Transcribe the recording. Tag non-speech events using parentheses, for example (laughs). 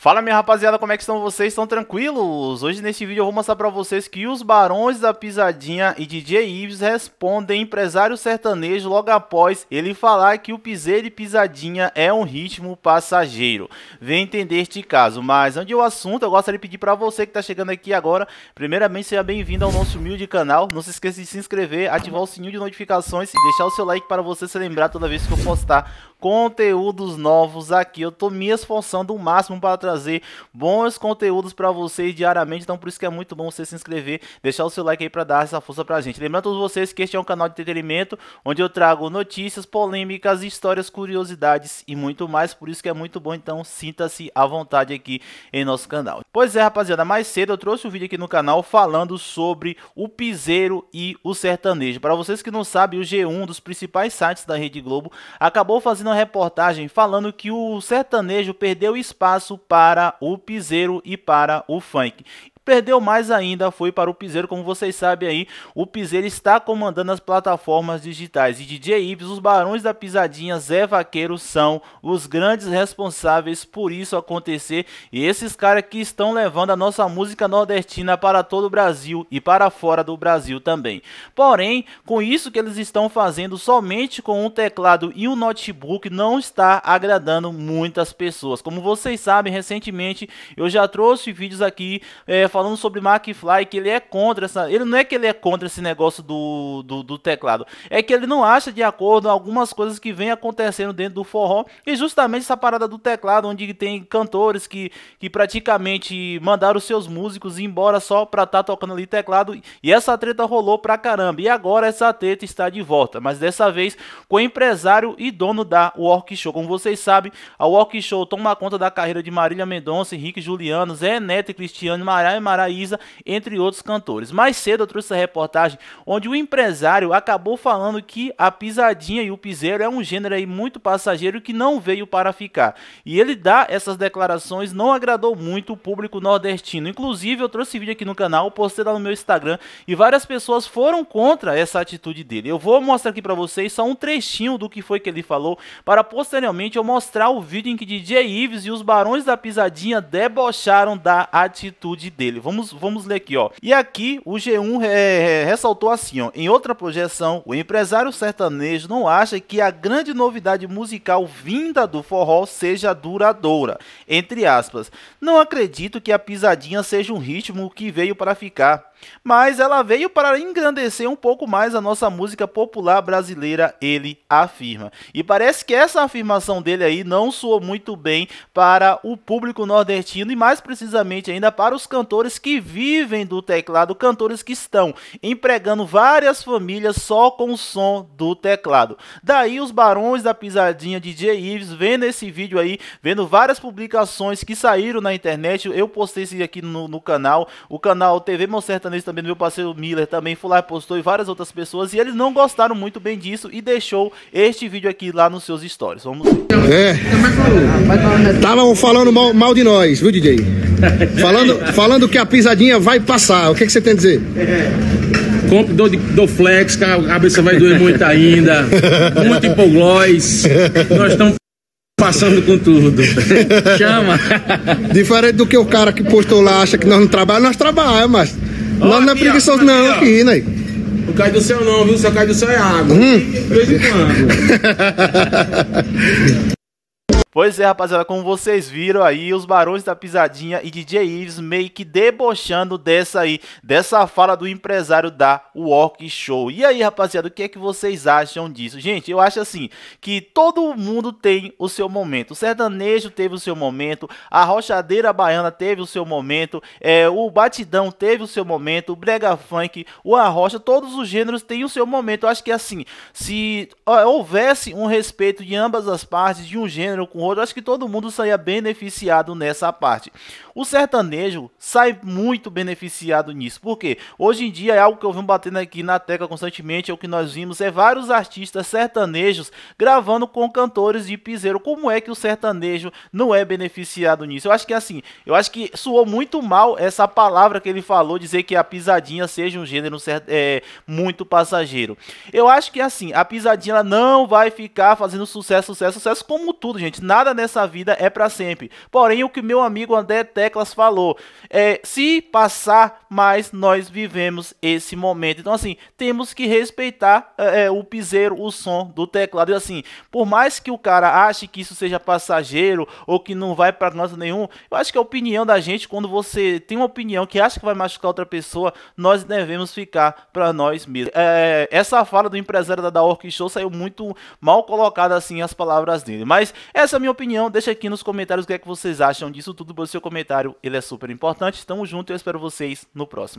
Fala minha rapaziada, como é que estão vocês? Estão tranquilos? Hoje nesse vídeo eu vou mostrar pra vocês que os Barões da Pisadinha e DJ Ives respondem empresário sertanejo logo após ele falar que o piseiro e pisadinha é um ritmo passageiro. Vem entender este caso, mas antes do assunto eu gostaria de pedir pra você que tá chegando aqui agora, primeiramente seja bem-vindo ao nosso humilde canal, não se esqueça de se inscrever, ativar o sininho de notificações e deixar o seu like para você se lembrar toda vez que eu postar conteúdos novos aqui. Eu tô me esforçando o máximo para trazer bons conteúdos para vocês diariamente, então por isso que é muito bom você se inscrever, deixar o seu like aí para dar essa força pra gente. Lembrando a todos vocês que este é um canal de entretenimento onde eu trago notícias, polêmicas, histórias, curiosidades e muito mais, por isso que é muito bom, então sinta-se à vontade aqui em nosso canal. Pois é, rapaziada, mais cedo eu trouxe um vídeo aqui no canal falando sobre o piseiro e o sertanejo. Para vocês que não sabem, o G1, um dos principais sites da Rede Globo, acabou fazendo uma reportagem falando que o sertanejo perdeu espaço para o piseiro e para o funk. Perdeu mais ainda foi para o Piseiro, como vocês sabem aí, o Piseiro está comandando as plataformas digitais. E DJ os Barões da Pisadinha, Zé Vaqueiro são os grandes responsáveis por isso acontecer. E esses caras que estão levando a nossa música nordestina para todo o Brasil e para fora do Brasil também. Porém, com isso que eles estão fazendo somente com um teclado e um notebook não está agradando muitas pessoas. Como vocês sabem, recentemente eu já trouxe vídeos aqui é, falando sobre McFly, que ele é contra essa. Ele não é que ele é contra esse negócio do, do, do teclado, é que ele não acha de acordo algumas coisas que vem acontecendo dentro do forró. E justamente essa parada do teclado, onde tem cantores que, que praticamente mandaram seus músicos embora só pra estar tá tocando ali teclado. E essa treta rolou pra caramba. E agora essa treta está de volta. Mas dessa vez com o empresário e dono da Walk Show. Como vocês sabem, a Walk Show toma conta da carreira de Marília Mendonça, Henrique Juliano, Zé Neto e Cristiano Marai Maraísa, entre outros cantores. Mais cedo eu trouxe essa reportagem onde o empresário acabou falando que a pisadinha e o piseiro é um gênero aí muito passageiro que não veio para ficar. E ele dá essas declarações, não agradou muito o público nordestino. Inclusive eu trouxe vídeo aqui no canal, postei lá no meu Instagram e várias pessoas foram contra essa atitude dele. Eu vou mostrar aqui para vocês só um trechinho do que foi que ele falou, para posteriormente eu mostrar o vídeo em que DJ Ives e os Barões da Pisadinha debocharam da atitude dele dele. Vamos, vamos ler aqui, ó. E aqui o G1 é, é, ressaltou assim, ó. Em outra projeção, o empresário sertanejo não acha que a grande novidade musical vinda do forró seja duradoura. Entre aspas, não acredito que a pisadinha seja um ritmo que veio para ficar mas ela veio para engrandecer um pouco mais a nossa música popular brasileira, ele afirma. E parece que essa afirmação dele aí não soou muito bem para o público nordestino e mais precisamente ainda para os cantores que vivem do teclado, cantores que estão empregando várias famílias só com o som do teclado. Daí os barões da pisadinha de J. Ives vendo esse vídeo aí, vendo várias publicações que saíram na internet, eu postei isso aqui no, no canal, o canal TV Monserta sertanejo também do meu parceiro Miller, também foi lá, postou e várias outras pessoas, e eles não gostaram muito bem disso e deixou este vídeo aqui lá nos seus stories. Vamos ver. É. Estavam falando mal, mal, de nós, viu, DJ? Falando, falando que a pisadinha vai passar. O que, que você tem a dizer? Compre do, do flex, que a cabeça vai doer muito ainda. Muito hipoglós. Nós estamos passando com tudo. Chama. Diferente do que o cara que postou lá acha que nós não trabalhamos, nós trabalhamos, mas nós não é preguiçoso não aqui, né? Não cai do céu não, viu? Só cai do céu é água. Hum. De vez em quando. (laughs) Pois é, rapaziada, como vocês viram aí, os Barões da Pisadinha e DJ Ives meio que debochando dessa aí, dessa fala do empresário da Walk Show. E aí, rapaziada, o que é que vocês acham disso? Gente, eu acho assim, que todo mundo tem o seu momento. O sertanejo teve o seu momento, a rochadeira baiana teve o seu momento, é, o batidão teve o seu momento, o brega funk, o arrocha, todos os gêneros têm o seu momento. Eu acho que assim, se houvesse um respeito de ambas as partes, de um gênero com outro, acho que todo mundo saia beneficiado nessa parte. O sertanejo sai muito beneficiado nisso, porque hoje em dia é algo que eu venho batendo aqui na tecla constantemente, é o que nós vimos, é vários artistas sertanejos gravando com cantores de piseiro. Como é que o sertanejo não é beneficiado nisso? Eu acho que assim, eu acho que soou muito mal essa palavra que ele falou, dizer que a pisadinha seja um gênero é, muito passageiro. Eu acho que assim, a pisadinha não vai ficar fazendo sucesso, sucesso, sucesso como tudo, gente nada nessa vida é para sempre. Porém, o que meu amigo André Teclas falou é: se passar mais, nós vivemos esse momento. Então, assim, temos que respeitar é, é o piseiro, o som do teclado. E assim, por mais que o cara ache que isso seja passageiro ou que não vai para nós nenhum, eu acho que a opinião da gente, quando você tem uma opinião que acha que vai machucar outra pessoa, nós devemos ficar para nós mesmos. É, essa fala do empresário da, da Orc Show saiu muito mal colocada assim as palavras dele. Mas essa é minha opinião. Deixa aqui nos comentários o que é que vocês acham disso tudo. O seu comentário ele é super importante. Tamo junto e eu espero vocês no próximo.